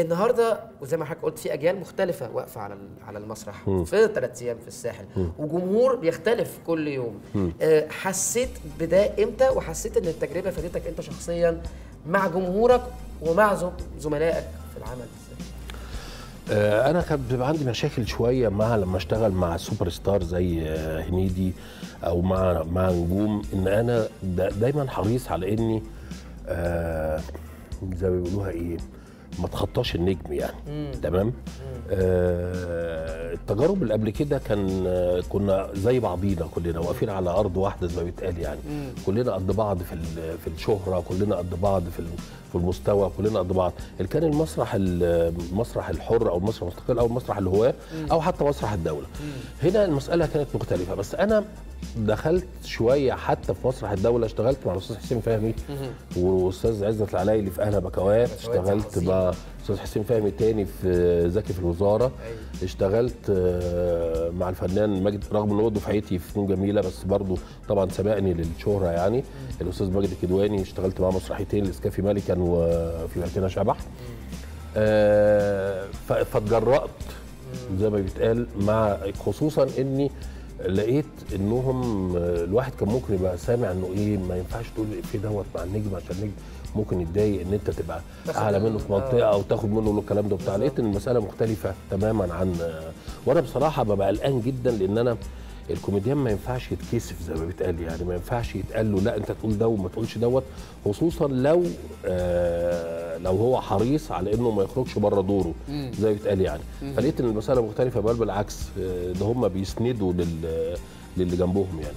النهارده وزي ما حضرتك قلت في أجيال مختلفة واقفة على على المسرح. في ثلاث أيام في الساحل. وجمهور بيختلف كل يوم. آه، حسيت بده إمتى؟ وحسيت إن التجربة فادتك إنت شخصيا مع جمهورك ومع زم- زملائك في العمل؟ آه، أنا كان بيبقى عندي مشاكل شوية مع لما أشتغل مع سوبر ستار زي آه، هنيدي أو مع مع نجوم إن أنا دا دايما حريص على إني آه، زي ما بيقولوها إيه ما تخطاش النجم يعني. تمام؟ آه التجارب اللي قبل كده كان كنا زي بعضينا كلنا واقفين على أرض واحدة زي ما بيتقال يعني. كلنا قد بعض في في الشهرة كلنا قد بعض في في المستوى كلنا قد بعض. اللي كان المسرح المسرح الحر أو المسرح المستقل أو مسرح الهواة أو حتى مسرح الدولة. هنا المسألة كانت مختلفة. بس أنا دخلت شوية حتى في مسرح الدولة اشتغلت مع الأستاذ حسين فهمي واستاذ عزت العلايلي في أهلا بكوات اشتغلت. مع أستاذ حسين فهمي تاني في زكي في الوزارة. اشتغلت آه، مع الفنان ماجد رغم إن هو دفعتي في فنون جميلة بس برضه طبعا سبقني للشهرة يعني. الأستاذ ماجد الكدواني اشتغلت معاه مسرحيتين لسكافي ملكا وفي مكانه شبح فاتجرأت زي ما بيتقال مع خصوصا إني لقيت إنهم آه، الواحد كان ممكن يبقى سامع إنه إيه ما ينفعش تقول الافيه دوت مع النجم عشان النجم ممكن يتضايق إن أنت تبقى أعلى منه، في منطقة أو تاخد منه الكلام ده وبتاع. لقيت إن المسألة مختلفة تماما عن آه، وأنا بصراحة ببقى قلقان جدا لأن أنا الكوميديان ما ينفعش يتكسف زي ما بيتقال يعني ما ينفعش يتقال له لا أنت تقول ده وما تقولش دوت خصوصا لو آه لو هو حريص على إنه ما يخرجش بره دوره زي ما بيتقال يعني. فلقيت إن المسألة مختلفة بل بالعكس آه، ده هم بيسندوا لل للي جنبهم يعني.